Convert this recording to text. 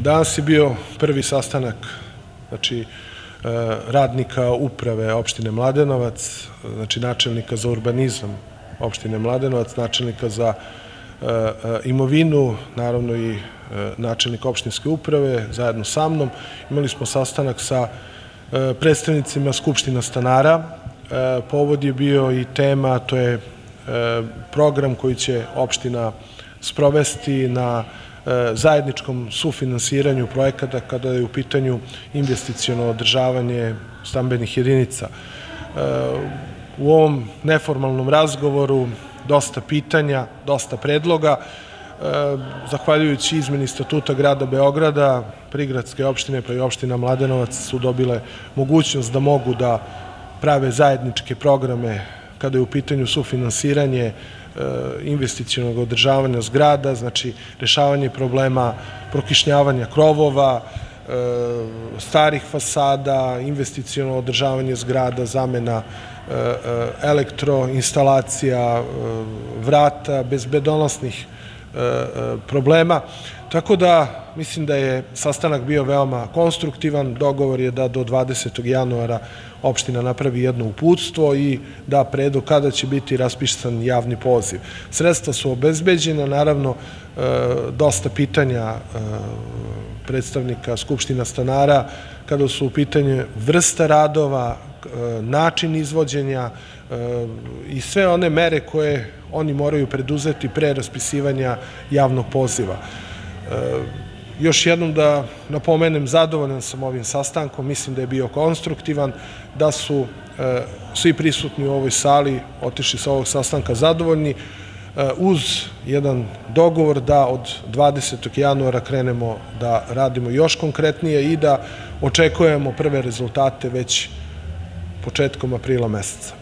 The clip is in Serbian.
Danas je bio prvi sastanak znači, radnika uprave opštine Mladenovac, znači načelnika za urbanizam opštine Mladenovac, načelnika za imovinu, naravno i načelnik opštinske uprave, zajedno sa mnom. Imali smo sastanak sa predstavnicima Skupština stanara. Povod je bio i tema, to je program koji će opština sprovesti na zajedničkom sufinansiranju projekata kada je u pitanju investicijono održavanje stambenih jedinica. U ovom neformalnom razgovoru dosta pitanja, dosta predloga, zahvaljujući izmeni statuta grada Beograda, prigradske opštine pa i opština Mladenovac su dobile mogućnost da mogu da prave zajedničke programe kada je u pitanju sufinansiranje e, investicijonog održavanja zgrada, znači rešavanje problema prokišnjavanja krovova, e, starih fasada, investicijono održavanje zgrada, zamena e, elektroinstalacija, vrata, bezbedonosnih problema. Tako da mislim da je sastanak bio veoma konstruktivan. Dogovor je da do 20. januara opština napravi jedno uputstvo i da predu kada će biti raspisan javni poziv. Sredstva su obezbeđena, naravno e, dosta pitanja e, predstavnika Skupština stanara kada su u pitanju vrsta radova, e, način izvođenja i sve one mere koje oni moraju preduzeti pre raspisivanja javnog poziva. Još jednom da napomenem, zadovoljan sam ovim sastankom, mislim da je bio konstruktivan, da su e, svi prisutni u ovoj sali otišli sa ovog sastanka zadovoljni, e, uz jedan dogovor da od 20. januara krenemo da radimo još konkretnije i da očekujemo prve rezultate već početkom aprila meseca.